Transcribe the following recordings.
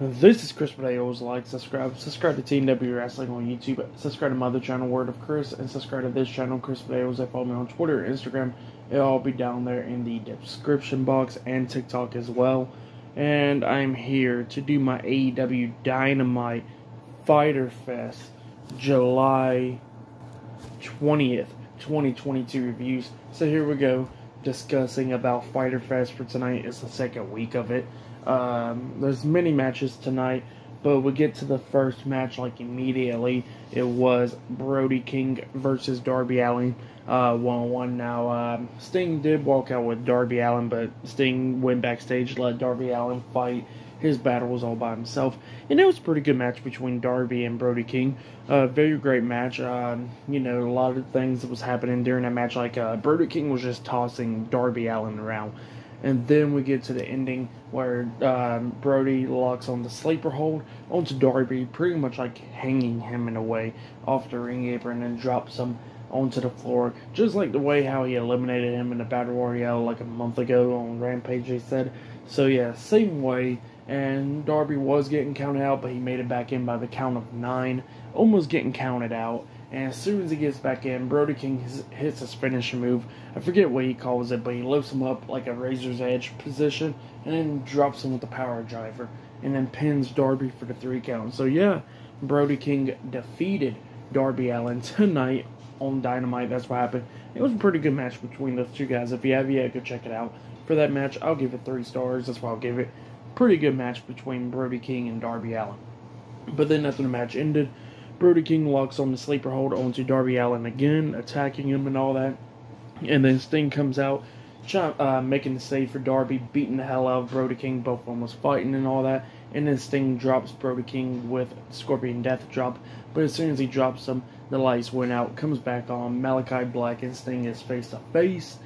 This is Chris Always Like, subscribe, subscribe to TNW Wrestling on YouTube, subscribe to my other channel, World of Chris, and subscribe to this channel, Chris Battles. I follow me on Twitter, Instagram. It'll all be down there in the description box and TikTok as well. And I'm here to do my AEW Dynamite Fyter Fest July 20th, 2022 reviews. So here we go, discussing about Fyter Fest for tonight. It's the second week of it. Um, there's many matches tonight, but we get to the first match like immediately. It was Brody King versus Darby Allin, uh, one on one. Now um, Sting did walk out with Darby Allin, but Sting went backstage, let Darby Allin fight. His battle was all by himself, and it was a pretty good match between Darby and Brody King. Uh, very great match. Uh, you know, a lot of things that was happening during that match, like uh, Brody King was just tossing Darby Allin around and then we get to the ending where um, Brody locks on the sleeper hold onto Darby, pretty much like hanging him in a way off the ring apron and drops him onto the floor, just like the way how he eliminated him in the Battle Royale like a month ago on Rampage, they said. So, yeah, same way. And Darby was getting counted out, but he made it back in by the count of nine, almost getting counted out. And as soon as he gets back in, Brody King hits his finishing move. I forget what he calls it, but he lifts him up like a razor's edge position and then drops him with the power driver and then pins Darby for the three count. So yeah, Brody King defeated Darby Allin tonight on Dynamite. That's what happened. It was a pretty good match between those two guys. If you have yet, go check it out. For that match, I'll give it three stars. That's why I'll give it. Pretty good match between Brody King and Darby Allin. But then after the match ended, Brody King locks on the sleeper hold onto Darby Allin again, attacking him and all that. And then Sting comes out, uh, making the save for Darby, beating the hell out of Brody King, both almost fighting and all that. And then Sting drops Brody King with Scorpion Death Drop. But as soon as he drops him, the lights went out, comes back on. Malakai Black and Sting is face to face.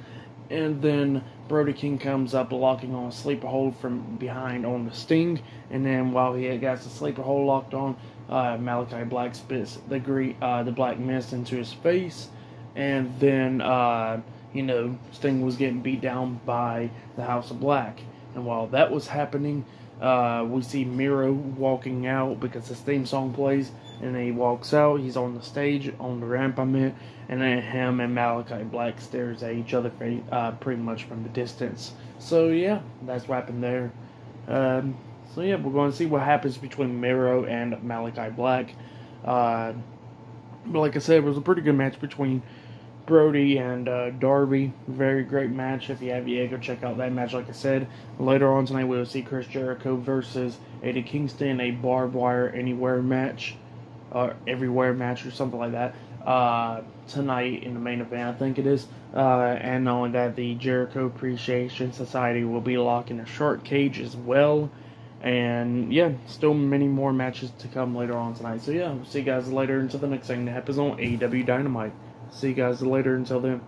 And then Brody King comes up, locking on a sleeper hold from behind on the Sting. And then while he got the sleeper hold locked on, uh, Malakai Black spits the green, uh, the black mist into his face, and then uh, you know Sting was getting beat down by the House of Black. And while that was happening, uh, we see Miro walking out because his theme song plays, and he walks out. He's on the stage, on the ramp, I meant, and then him and Malakai Black stares at each other uh, pretty much from the distance. So yeah, that's what happened there. Um, so yeah, we're going to see what happens between Miro and Malakai Black. Uh, but like I said, it was a pretty good match between Brody and uh, Darby. Very great match. If you have yet, go check out that match. Like I said, later on tonight we'll see Chris Jericho versus Eddie Kingston, a barbed wire anywhere match, or everywhere match, or something like that. Uh, tonight in the main event, I think it is. Uh, and knowing that the Jericho Appreciation Society will be locking a shark cage as well. And yeah, still many more matches to come later on tonight. So yeah, we'll see you guys later until the next thing that happens on AEW Dynamite. See you guys later until then.